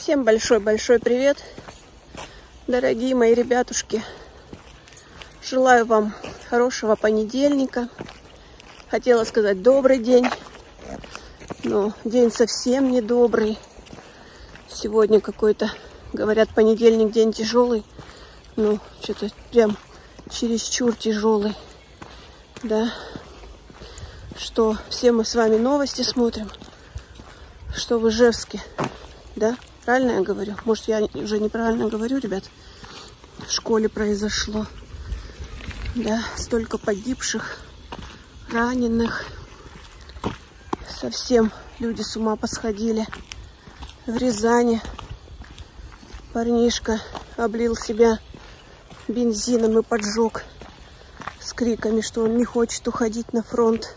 Всем большой-большой привет, дорогие мои ребятушки. Желаю вам хорошего понедельника. Хотела сказать добрый день, но день совсем не добрый. Сегодня какой-то, говорят, понедельник день тяжелый. Ну, что-то прям чересчур тяжелый. Да. Что все мы с вами новости смотрим. Что в Ижевске, да? Правильно я говорю? Может, я уже неправильно говорю, ребят? В школе произошло. Да, столько погибших, раненых. Совсем люди с ума посходили. В Рязани парнишка облил себя бензином и поджег с криками, что он не хочет уходить на фронт.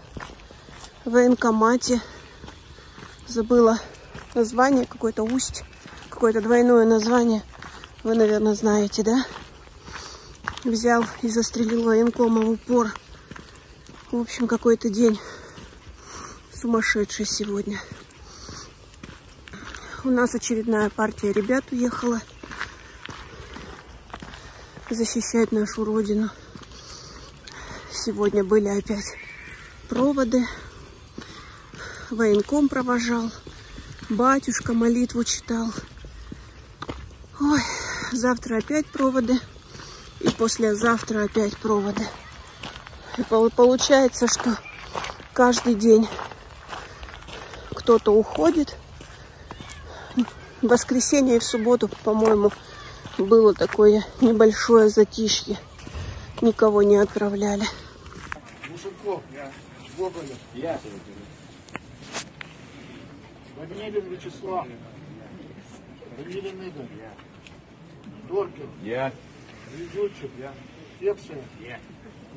В военкомате забыла название, какое-то усть, какое-то двойное название. Вы, наверное, знаете, да? Взял и застрелил военкома в упор. В общем, какой-то день сумасшедший сегодня. У нас очередная партия ребят уехала защищать нашу родину. Сегодня были опять проводы. Военком провожал. Батюшка молитву читал. Завтра опять проводы. И послезавтра опять проводы. И получается, что каждый день кто-то уходит. В воскресенье и в субботу, по-моему, было такое небольшое затишье. Никого не отправляли. Мушенков, Гоголев, Я. Данилин Вячеслав, Данилин Игорь, Доркин, Я. Везучев, Кепшин, Я.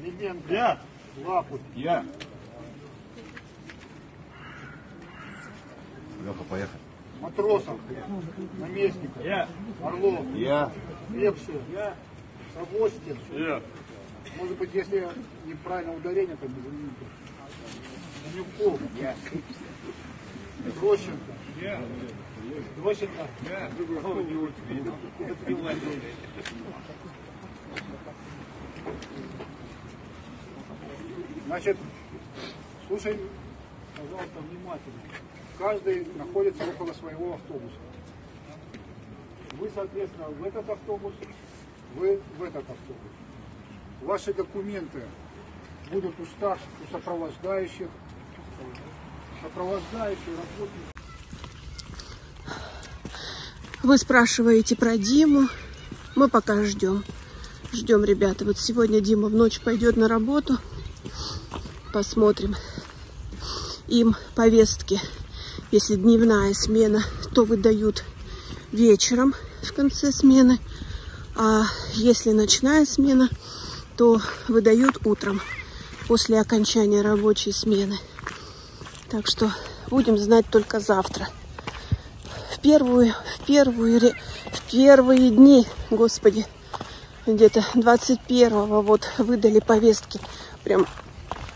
Линенко, Лапут, Я. Леха, поехали. Матросов, Наместников, Я. Орлов, Я. Лепшин, Савостин. Я. Может быть, если неправильно ударение, то извините. Манюков, Рощенко, Дрощенко, Значит, слушай, пожалуйста, внимательно. Каждый находится около своего автобуса. Вы, соответственно, в этот автобус, вы в этот автобус. Ваши документы будут у старших, у сопровождающих. Сопровождающие работники. Вы спрашиваете про Диму. Мы пока ждем. Ждем, ребята. Вот сегодня Дима в ночь пойдет на работу. Посмотрим. Им повестки, если дневная смена, то выдают вечером в конце смены. А если ночная смена, то выдают утром после окончания рабочей смены. Так что будем знать только завтра. Первую, в первую, в первые дни, господи, где-то 21-го вот выдали повестки прям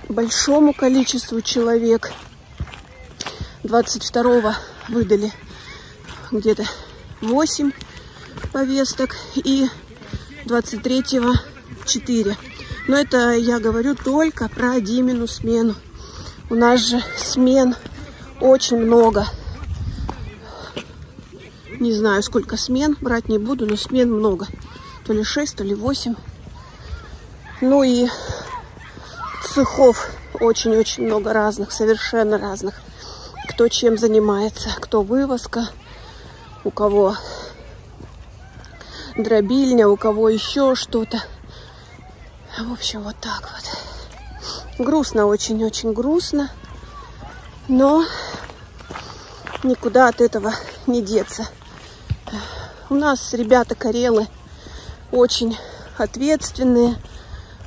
большому количеству человек. 22-го выдали где-то 8 повесток и 23-го 4. Но это я говорю только про Димину смену. У нас же смен очень много. Не знаю, сколько смен, брать не буду, но смен много. То ли 6, то ли 8. Ну и цехов очень-очень много разных, совершенно разных. Кто чем занимается, кто вывозка, у кого дробильня, у кого еще что-то. В общем, вот так вот. Грустно, очень-очень грустно. Но никуда от этого не деться. У нас ребята карелы очень ответственные,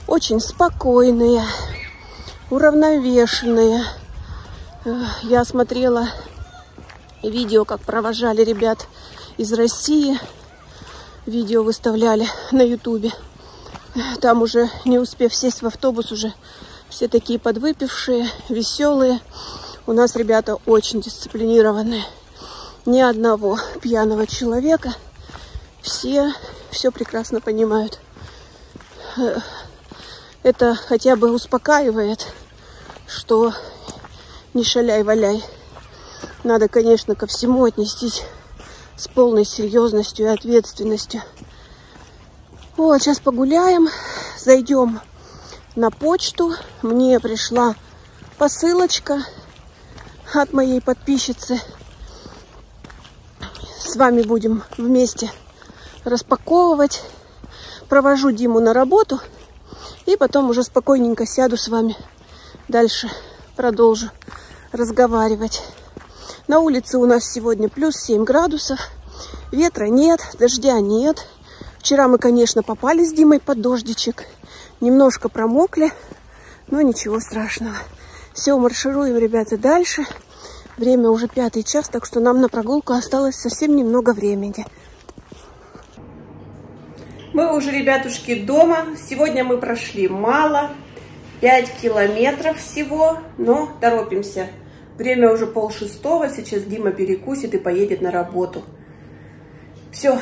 очень спокойные, уравновешенные. Э, Я смотрела видео, как провожали ребят из России. Видео выставляли на ютубе. Там уже, не успев сесть в автобус, уже все такие подвыпившие, веселые. У нас ребята очень дисциплинированные. ни одного пьяного человека. Все все прекрасно понимают. Э, это хотя бы успокаивает, что не шаляй-валяй. Надо, конечно, ко всему отнестись с полной серьезностью и ответственностью. Вот, сейчас погуляем, зайдем на почту. Мне пришла посылочка от моей подписчицы. С вами будем вместе распаковывать. Провожу Диму на работу и потом уже спокойненько сяду с вами дальше продолжу разговаривать. На улице у нас сегодня плюс 7 градусов. Ветра нет, дождя нет. Вчера мы, конечно, попали с Димой под дождичек. Немножко промокли, но ничего страшного. Все, маршируем, ребята, дальше. Время уже пятый час, так что нам на прогулку осталось совсем немного времени. Мы уже, ребятушки, дома. Сегодня мы прошли мало. 5 километров всего, но торопимся. Время уже пол шестого. Сейчас Дима перекусит и поедет на работу. Все.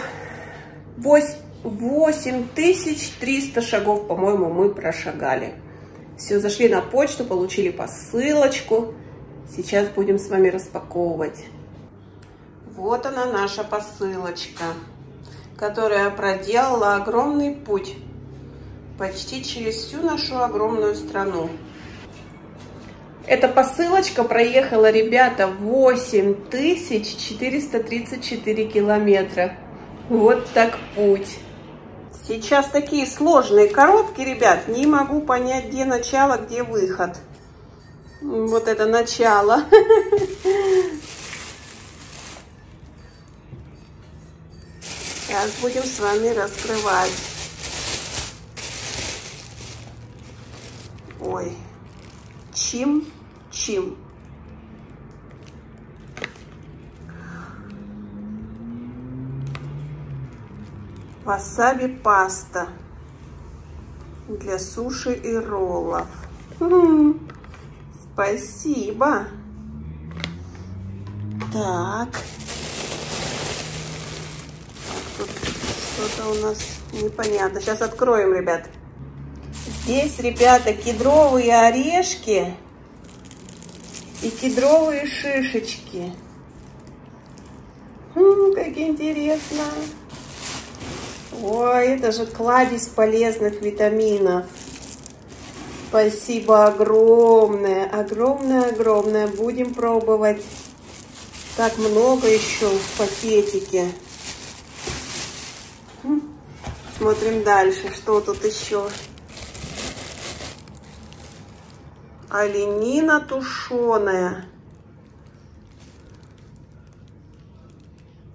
8300 шагов, по-моему, мы прошагали. Все, зашли на почту, получили посылочку. Сейчас будем с вами распаковывать. Вот она наша посылочка, которая проделала огромный путь почти через всю нашу огромную страну. Эта посылочка проехала, ребята, 8434 километра. Вот так путь. Сейчас такие сложные коробки, ребят. Не могу понять, где начало, где выход. Вот это начало. Сейчас будем с вами раскрывать. Ой. Чим-чим. Васаби паста для суши и роллов. Спасибо. Так. Тут что-то у нас непонятно. Сейчас откроем, ребят. Здесь, ребята, кедровые орешки и кедровые шишечки. М -м, как интересно. Ой, это же кладезь полезных витаминов. Спасибо огромное, огромное-огромное. Будем пробовать. Так много еще в пакетике. Смотрим дальше, что тут еще. Оленина тушеная.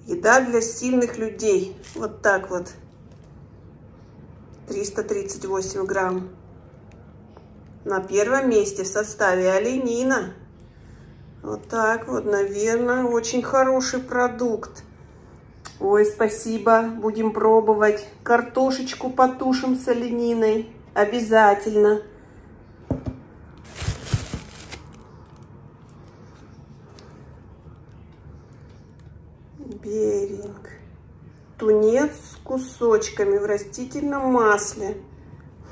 Еда для сильных людей. Вот так вот. 338 грамм. На первом месте в составе оленина. Вот так вот, наверное, очень хороший продукт. Ой, спасибо, будем пробовать. Картошечку потушим с олениной. Обязательно. Беринг. Тунец с кусочками в растительном масле.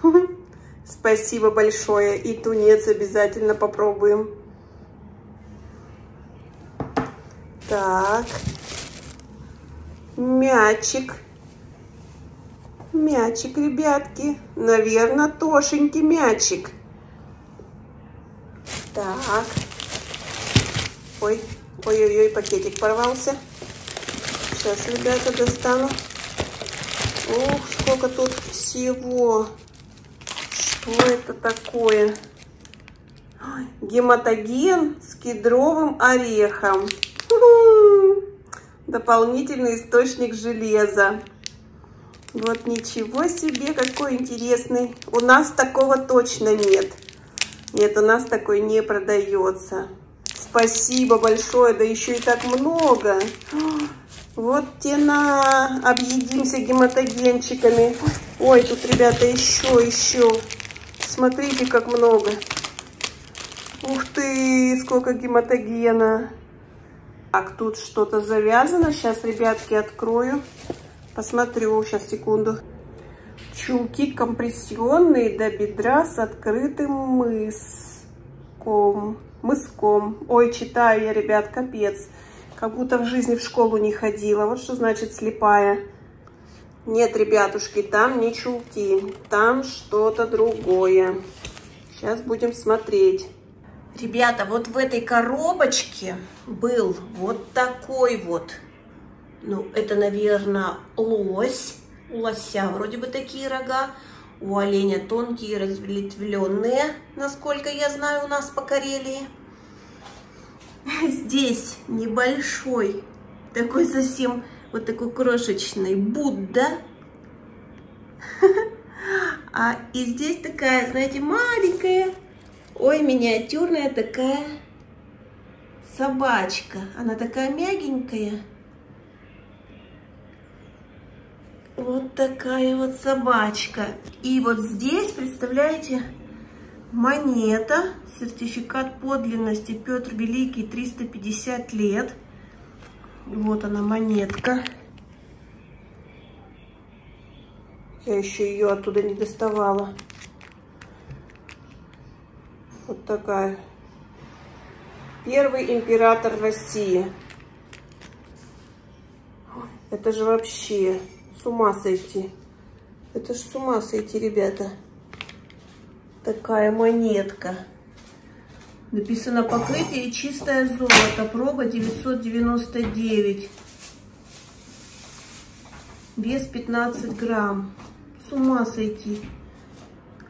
Спасибо большое. И тунец обязательно попробуем. Так. Мячик. Мячик, ребятки. Наверное, тошенький мячик. Так. Ой, ой-ой-ой, пакетик порвался. Сейчас, ребята, достану. Ух, сколько тут всего. Что это такое? Гематоген с кедровым орехом. Дополнительный источник железа. Вот ничего себе, какой интересный. У нас такого точно нет. Нет, у нас такой не продается. Спасибо большое, да еще и так много. Вот те на объедимся гематогенчиками. Ой, тут, ребята, еще, еще. Смотрите, как много. Ух ты, сколько гематогена. Так, тут что-то завязано. Сейчас, ребятки, открою. Посмотрю. Сейчас, секунду. Чулки компрессионные до бедра с открытым мыском. Мыском. Ой, читаю я, ребят, капец. Как будто в жизни в школу не ходила. Вот что значит слепая. Нет, ребятушки, там не чулки. Там что-то другое. Сейчас будем смотреть. Ребята, вот в этой коробочке был вот такой вот, ну, это, наверное, лось. У лося вроде бы такие рога. У оленя тонкие, разветвленные, насколько я знаю, у нас по Карелии. Здесь небольшой, такой совсем, вот такой крошечный Будда. А и здесь такая, знаете, маленькая Ой, миниатюрная такая собачка. Она такая мягенькая. Вот такая вот собачка. И вот здесь, представляете, монета, сертификат подлинности Петр Великий, 350 лет. Вот она, монетка. Я еще ее оттуда не доставала. Вот такая. Первый император России. Это же вообще с ума сойти. Это же с ума сойти, ребята. Такая монетка. Написано покрытие чистое золото. Проба 999. Вес 15 грамм. С ума сойти.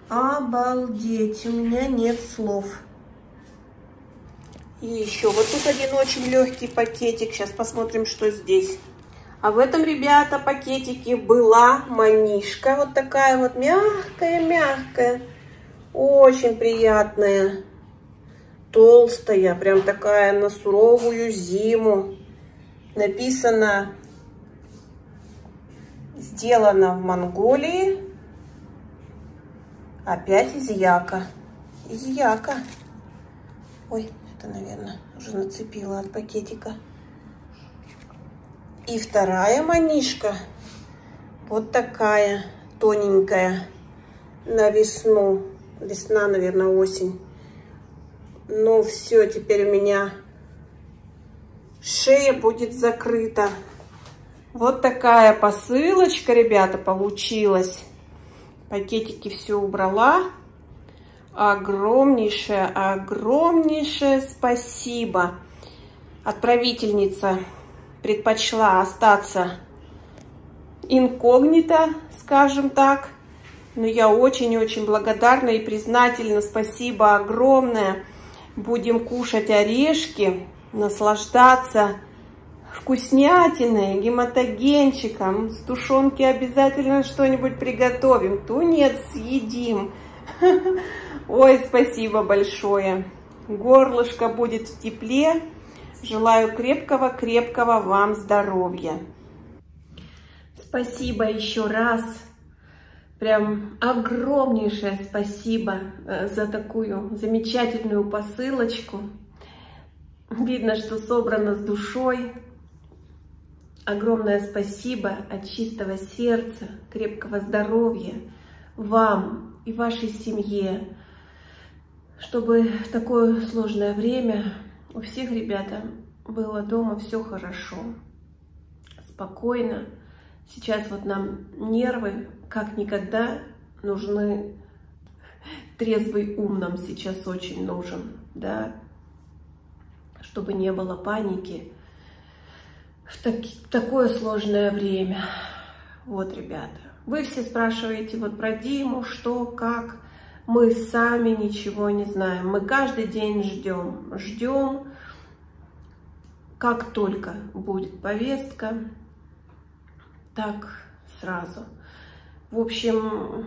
Обалдеть, у меня нет слов. И еще вот тут один очень легкий пакетик. Сейчас посмотрим, что здесь. А в этом, ребята, пакетике была манишка. Вот такая вот мягкая-мягкая. Очень приятная. Толстая. Прям такая на суровую зиму. Написано сделано в Монголии Опять из яка. Из яка. Ой, это, наверное, уже нацепила от пакетика. И вторая манишка. Вот такая тоненькая на весну. Весна, наверное, осень. Ну все, теперь у меня шея будет закрыта. Вот такая посылочка, ребята, получилась. Пакетики все убрала. Огромнейшее, огромнейшее спасибо. Отправительница предпочла остаться инкогнито, скажем так. Но я очень-очень благодарна и признательна. Спасибо огромное. Будем кушать орешки, наслаждаться вкуснятиной, гематогенчиком. С тушенки обязательно что-нибудь приготовим. Тунец съедим. Ой, спасибо большое. Горлышко будет в тепле. Желаю крепкого-крепкого вам здоровья. Спасибо еще раз. Прям огромнейшее спасибо э, за такую замечательную посылочку. Видно, что собрано с душой. Огромное спасибо от чистого сердца, крепкого здоровья вам и вашей семье, чтобы в такое сложное время у всех, ребята, было дома все хорошо, спокойно. Сейчас вот нам нервы как никогда нужны, трезвый ум нам сейчас очень нужен, да, чтобы не было паники, в таки, такое сложное время. Вот, ребята. Вы все спрашиваете вот про Диму, что, как. Мы сами ничего не знаем. Мы каждый день ждем. Ждем, как только будет повестка, так сразу. В общем,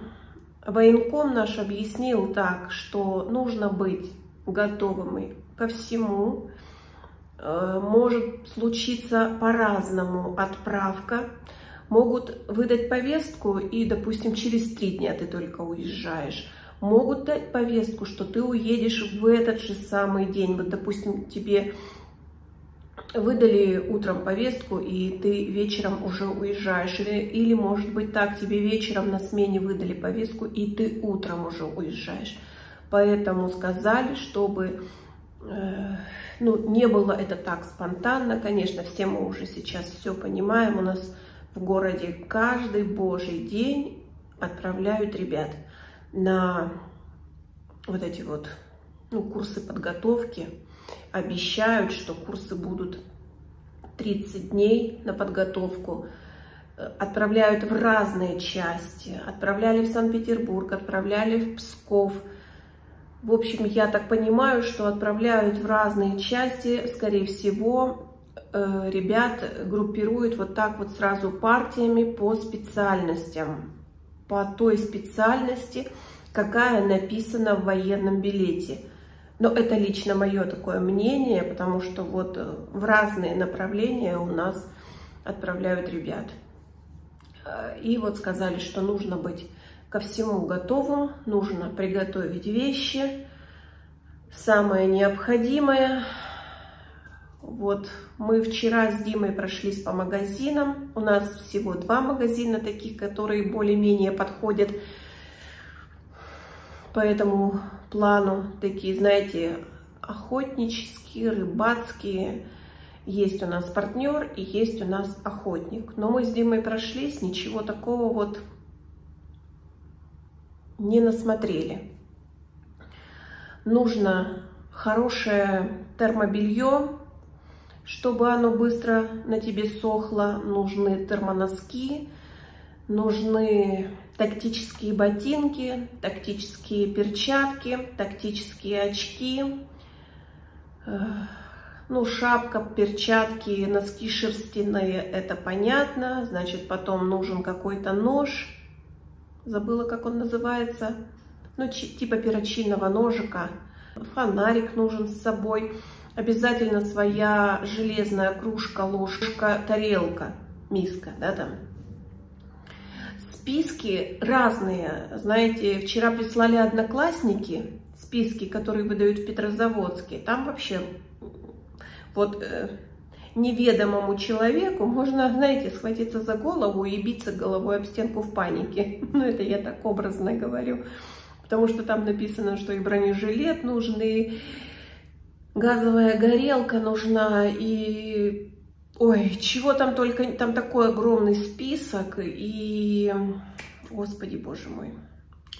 военком наш объяснил так, что нужно быть готовыми ко всему, может случиться по-разному отправка. Могут выдать повестку, и, допустим, через три дня ты только уезжаешь. Могут дать повестку, что ты уедешь в этот же самый день. Вот, допустим, тебе выдали утром повестку, и ты вечером уже уезжаешь. Или, или, может быть, так, тебе вечером на смене выдали повестку, и ты утром уже уезжаешь. Поэтому сказали, чтобы э, ну, не было это так спонтанно. Конечно, все мы уже сейчас все понимаем. У нас в городе каждый божий день отправляют ребят на вот эти вот ну, курсы подготовки обещают, что курсы будут 30 дней на подготовку, э, отправляют в разные части, отправляли в Санкт-Петербург, отправляли в Псков. В общем, я так понимаю, что отправляют в разные части, скорее всего, э, ребят группируют вот так вот сразу партиями по специальностям, по той специальности, какая написана в военном билете – но это лично мое такое мнение, потому что вот э, в разные направления у нас отправляют ребят. Э, и вот сказали, что нужно быть ко всему готовым, нужно приготовить вещи, самое необходимое. Вот мы вчера с Димой прошлись по магазинам. У нас всего два магазина таких, которые более-менее подходят по этому плану. Такие, знаете, охотнические, рыбацкие. Есть у нас партнер и есть у нас охотник. Но мы с Димой прошлись, ничего такого вот не насмотрели. Нужно хорошее термобелье, чтобы оно быстро на тебе сохло. Нужны термоноски, нужны тактические ботинки, тактические перчатки, тактические очки, э, ну, шапка, перчатки, носки шерстяные, это понятно. Значит, потом нужен какой-то нож. Забыла, как он называется. Ну, типа перочинного ножика. Фонарик нужен с собой. Обязательно своя железная кружка, ложка, тарелка, миска, да, там, списки разные. Знаете, вчера прислали одноклассники списки, которые выдают в Петрозаводске. Там вообще вот э, неведомому человеку можно, знаете, схватиться за голову и биться головой об стенку в панике. Ну, это я так образно говорю. Потому что там написано, что и бронежилет нужен, и газовая горелка нужна, и Ой, чего там только, там такой огромный список, и, господи, боже мой,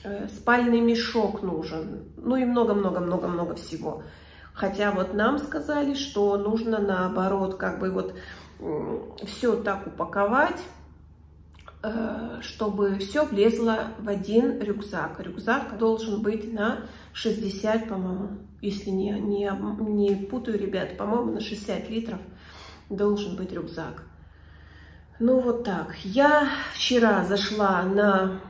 э, спальный мешок нужен, ну и много-много-много-много всего. Хотя вот нам сказали, что нужно наоборот, как бы вот все так упаковать, э, чтобы все влезло в один рюкзак. Рюкзак должен быть на 60, по-моему, если не, не, не путаю, ребят, по-моему, на 60 литров должен быть рюкзак. Ну вот так. Я вчера зашла на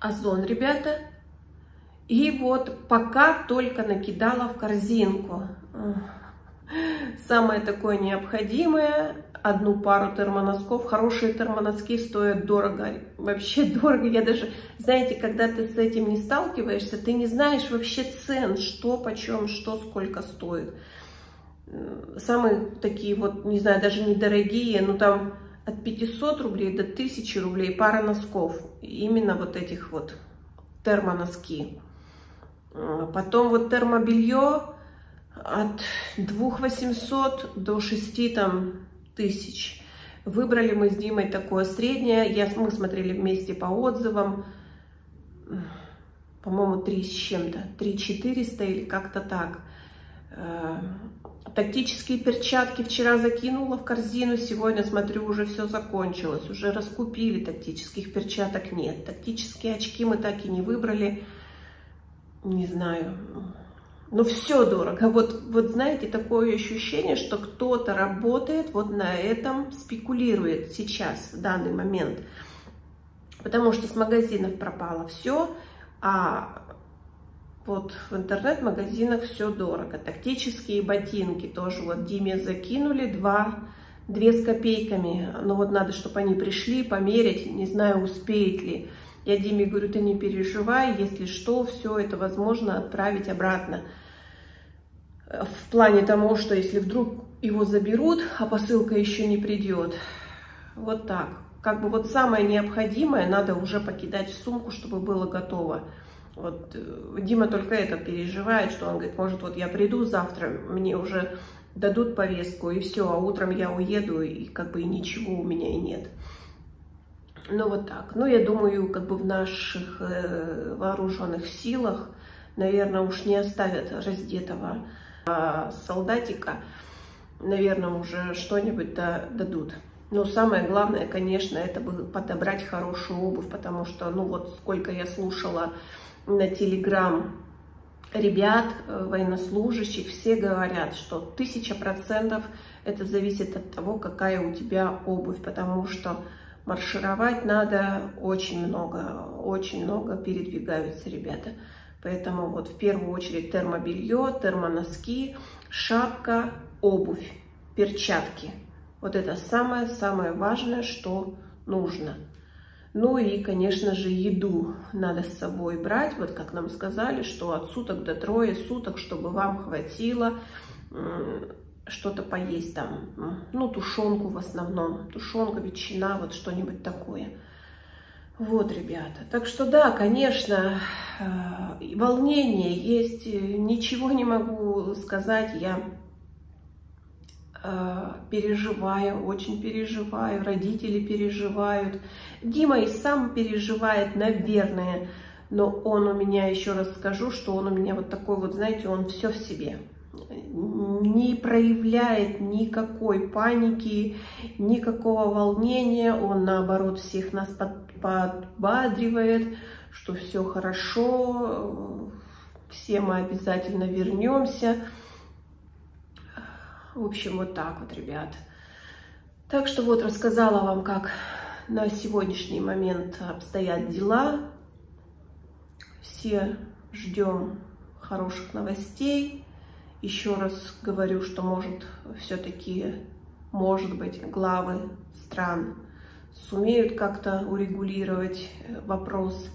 Озон, ребята. И вот пока только накидала в корзинку. Самое такое необходимое. Одну пару термоносков. Хорошие термоноски стоят дорого. Вообще дорого. Я даже, знаете, когда ты с этим не сталкиваешься, ты не знаешь вообще цен, что почем, что сколько стоит самые такие вот, не знаю, даже недорогие, ну там от 500 рублей до 1000 рублей пара носков. Именно вот этих вот термоноски. А, потом вот термобелье от 2800 до 6 там, тысяч. Выбрали мы с Димой такое среднее. Я, мы смотрели вместе по отзывам. По-моему, 3 с чем-то. 3 400 или как-то так. Э, Тактические перчатки вчера закинула в корзину, сегодня, смотрю, уже все закончилось. Уже раскупили, тактических перчаток нет. Тактические очки мы так и не выбрали. Не знаю. Но все дорого. Вот, вот знаете, такое ощущение, что кто-то работает вот на этом, спекулирует сейчас, в данный момент. Потому что с магазинов пропало все, а вот в интернет-магазинах все дорого. Тактические ботинки тоже вот Диме закинули два, две с копейками. Но вот надо, чтобы они пришли, померить, не знаю, успеет ли. Я Диме говорю, ты не переживай, если что, все это возможно отправить обратно. В плане того, что если вдруг его заберут, а посылка еще не придет. Вот так. Как бы вот самое необходимое надо уже покидать в сумку, чтобы было готово. Вот э, Дима только это переживает, что он говорит, может, вот я приду завтра, мне уже дадут повестку, и все, а утром я уеду, и как бы и ничего у меня и нет. Ну вот так. Ну, я думаю, как бы в наших э, вооруженных силах, наверное, уж не оставят раздетого а солдатика, наверное, уже что-нибудь да, дадут. Но самое главное, конечно, это бы подобрать хорошую обувь, потому что, ну вот сколько я слушала на Телеграм ребят, э, военнослужащих, все говорят, что тысяча процентов это зависит от того, какая у тебя обувь, потому что маршировать надо очень много, очень много передвигаются ребята. Поэтому вот в первую очередь термобелье, термоноски, шапка, обувь, перчатки. Вот это самое-самое важное, что нужно. Ну и, конечно же, еду надо с собой брать. Вот как нам сказали, что от суток до трое суток, чтобы вам хватило что-то поесть там. Ну, тушенку в основном. Тушенка, ветчина, вот что-нибудь такое. Вот, ребята. Так что да, конечно, э, волнение есть. Ничего не могу сказать. Я э, переживаю, очень переживаю. Родители переживают. Дима и сам переживает, наверное. Но он у меня, еще раз скажу, что он у меня вот такой вот, знаете, он все в себе не проявляет никакой паники, никакого волнения, он наоборот всех нас подбадривает, что все хорошо, все мы обязательно вернемся. В общем, вот так вот, ребят. Так что вот рассказала вам, как на сегодняшний момент обстоят дела. Все ждем хороших новостей. Еще раз говорю, что может все-таки, может быть, главы стран сумеют как-то урегулировать э, вопрос.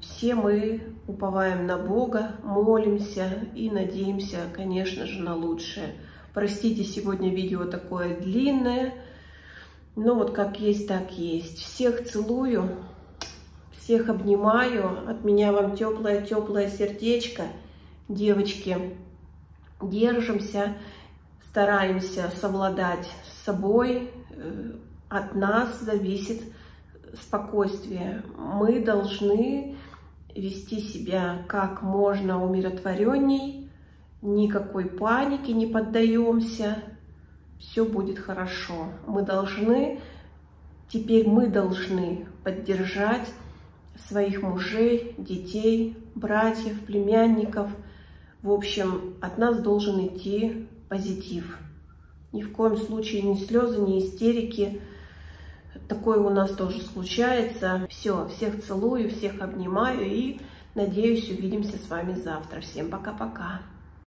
Все мы уповаем на Бога, молимся и надеемся, конечно же, на лучшее. Простите, сегодня видео такое длинное, но вот как есть, так есть. Всех целую, всех обнимаю. От меня вам теплое-теплое сердечко. Девочки, держимся, стараемся совладать с собой, э, от нас зависит спокойствие. Мы должны вести себя как можно умиротворенней, никакой паники не поддаемся, все будет хорошо. Мы должны, теперь мы должны поддержать своих мужей, детей, братьев, племянников – в общем, от нас должен идти позитив. Ни в коем случае ни слезы, ни истерики. Такое у нас тоже случается. Все, всех целую, всех обнимаю и надеюсь, увидимся с вами завтра. Всем пока-пока.